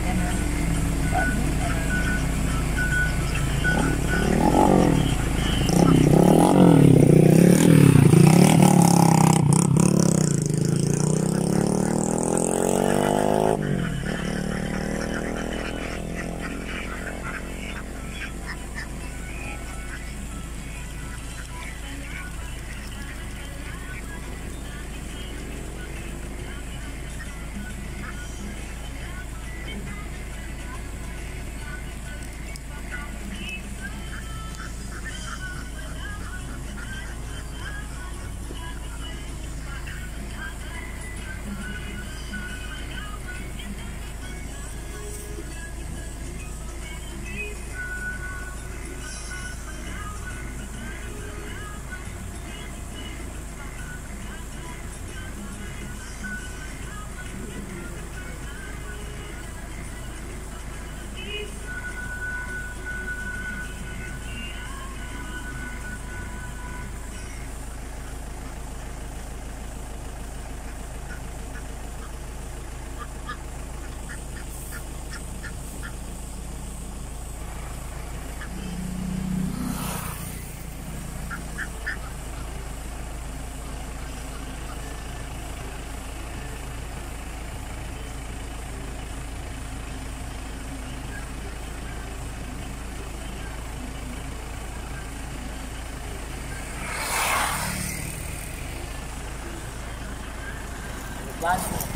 out in her. Bago.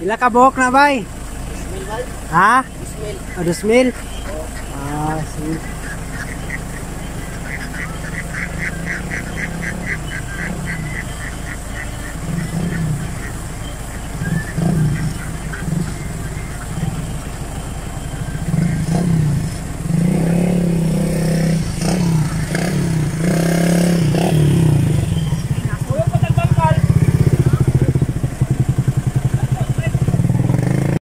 Ila ka buhok na bay? Bismil bay? Ha? Bismil. O, oh, Ah, sige.